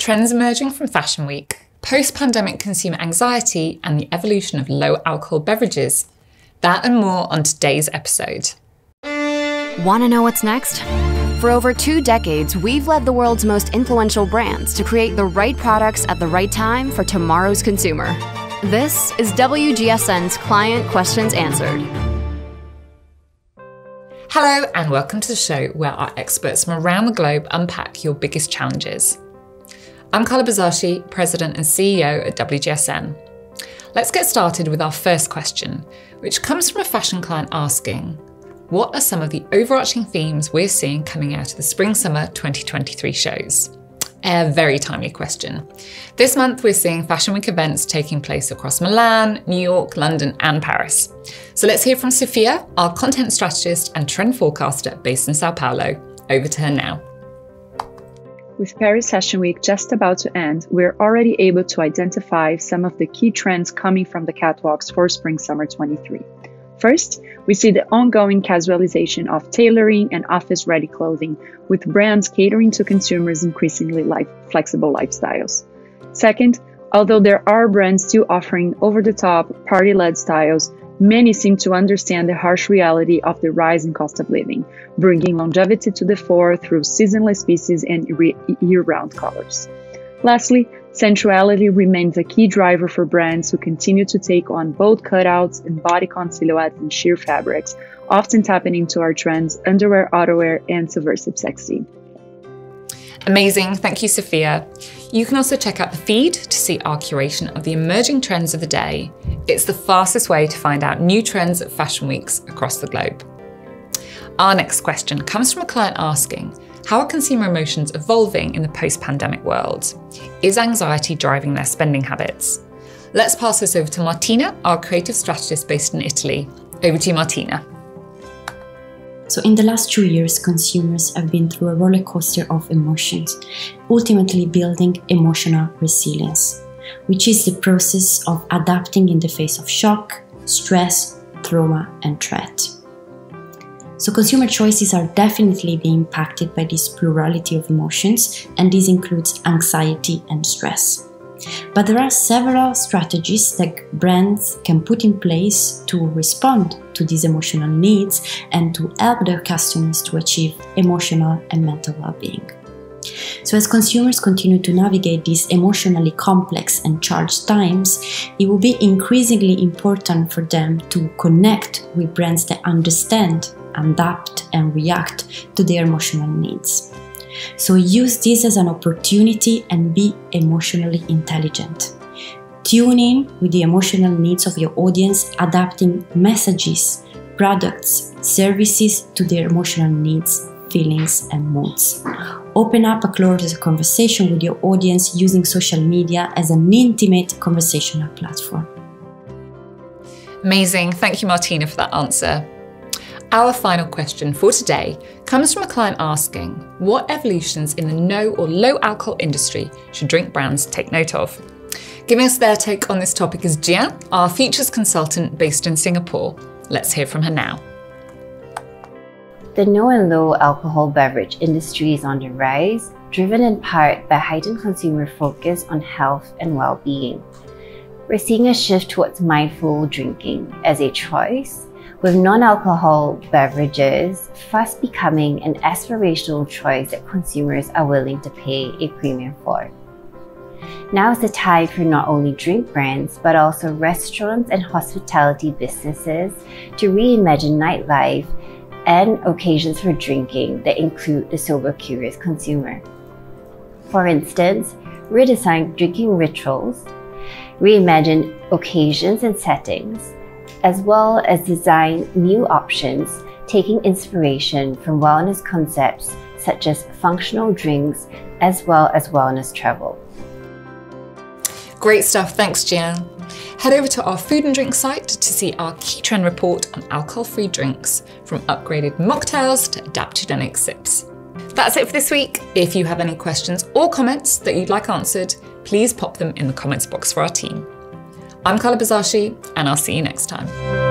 trends emerging from Fashion Week, post pandemic consumer anxiety, and the evolution of low alcohol beverages. That and more on today's episode. Want to know what's next? For over two decades, we've led the world's most influential brands to create the right products at the right time for tomorrow's consumer. This is WGSN's Client Questions Answered. Hello, and welcome to the show where our experts from around the globe unpack your biggest challenges. I'm Carla Buzasi, President and CEO at WGSN. Let's get started with our first question, which comes from a fashion client asking What are some of the overarching themes we're seeing coming out of the Spring Summer 2023 shows? A very timely question. This month, we're seeing Fashion Week events taking place across Milan, New York, London, and Paris. So let's hear from Sophia, our content strategist and trend forecaster based in Sao Paulo. Over to her now. With Paris Fashion Week just about to end, we're already able to identify some of the key trends coming from the catwalks for Spring Summer 23. First, we see the ongoing casualization of tailoring and office ready clothing, with brands catering to consumers' increasingly life, flexible lifestyles. Second, although there are brands still offering over the top, party led styles, Many seem to understand the harsh reality of the rising cost of living, bringing longevity to the fore through seasonless pieces and year round colors. Lastly, sensuality remains a key driver for brands who continue to take on bold cutouts and bodycon silhouettes and sheer fabrics, often tapping into our trends underwear, outerwear, and subversive sexy. Amazing. Thank you, Sophia. You can also check out the feed to see our curation of the emerging trends of the day. It's the fastest way to find out new trends at fashion weeks across the globe. Our next question comes from a client asking How are consumer emotions evolving in the post pandemic world? Is anxiety driving their spending habits? Let's pass this over to Martina, our creative strategist based in Italy. Over to you, Martina. So, in the last two years, consumers have been through a roller coaster of emotions, ultimately building emotional resilience, which is the process of adapting in the face of shock, stress, trauma, and threat. So, consumer choices are definitely being impacted by this plurality of emotions, and this includes anxiety and stress. But there are several strategies that brands can put in place to respond to these emotional needs and to help their customers to achieve emotional and mental well being. So, as consumers continue to navigate these emotionally complex and charged times, it will be increasingly important for them to connect with brands that understand, adapt, and react to their emotional needs. So use this as an opportunity and be emotionally intelligent. Tune in with the emotional needs of your audience, adapting messages, products, services to their emotional needs, feelings, and moods. Open up a closer conversation with your audience using social media as an intimate conversational platform. Amazing. Thank you, Martina, for that answer. Our final question for today comes from a client asking what evolutions in the no or low alcohol industry should drink brands take note of? Giving us their take on this topic is Jian, our features consultant based in Singapore. Let's hear from her now. The no and low alcohol beverage industry is on the rise, driven in part by heightened consumer focus on health and well being. We're seeing a shift towards mindful drinking as a choice with non-alcohol beverages fast becoming an aspirational choice that consumers are willing to pay a premium for. Now is the time for not only drink brands, but also restaurants and hospitality businesses to reimagine nightlife and occasions for drinking that include the sober curious consumer. For instance, redesign drinking rituals, reimagine occasions and settings, as well as design new options, taking inspiration from wellness concepts such as functional drinks as well as wellness travel. Great stuff, thanks Jian. Head over to our food and drink site to see our key trend report on alcohol free drinks, from upgraded mocktails to adaptogenic sips. That's it for this week. If you have any questions or comments that you'd like answered, please pop them in the comments box for our team. I'm Carla Buzasi, and I'll see you next time.